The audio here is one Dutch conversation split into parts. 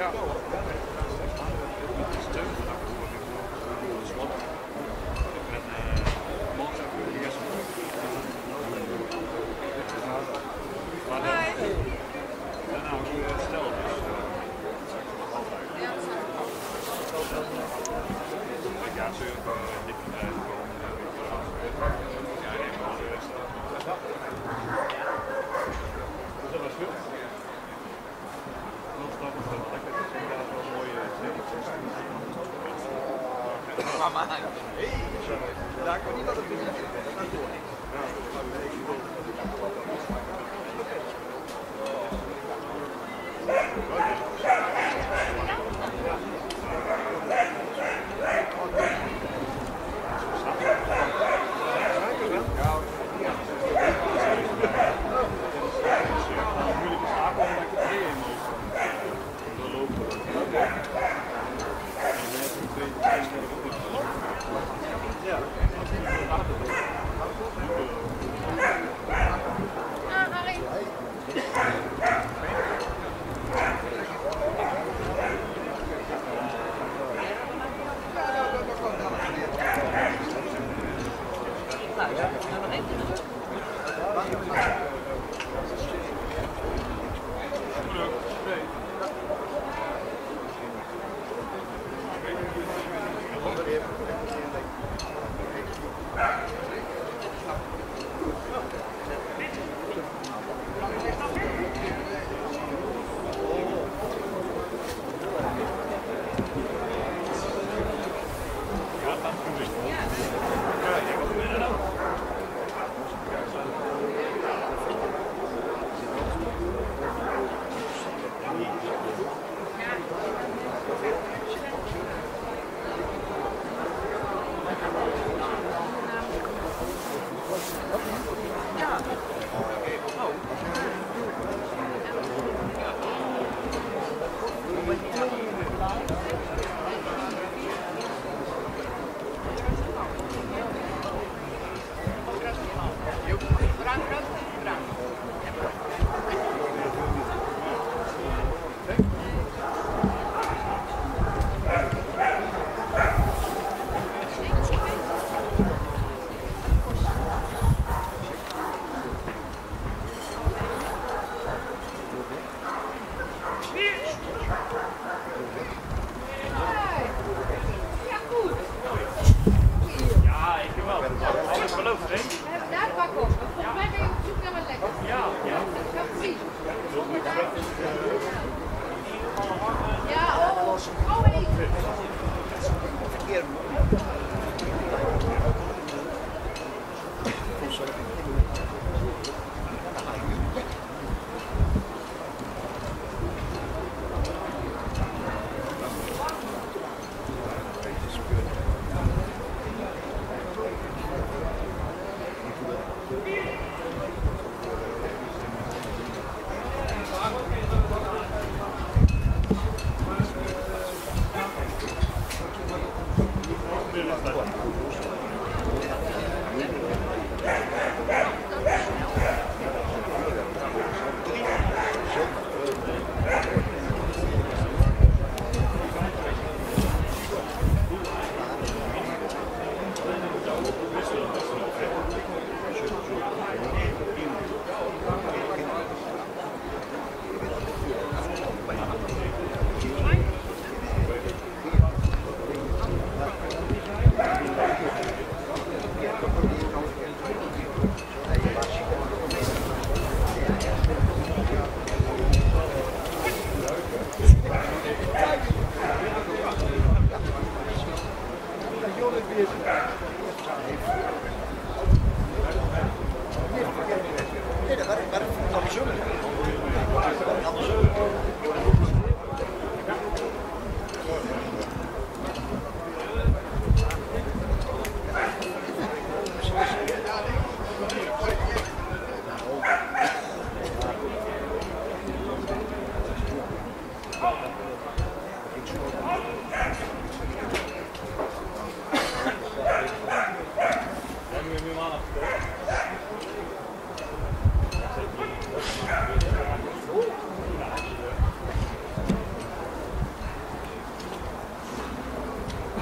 Yeah. ma anche da Conito del Presidente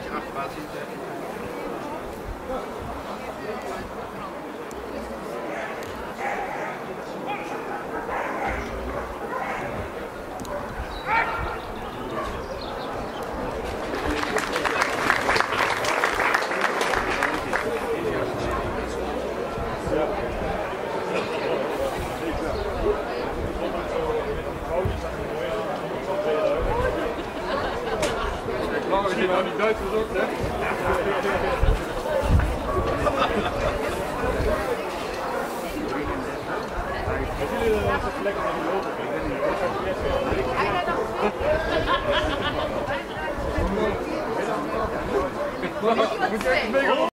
gleich acht Is je niet Duits gezocht, hè? Als jullie er dan zo lekker mee lopen, ik weet niet, dat zou ik Moet je echt een beetje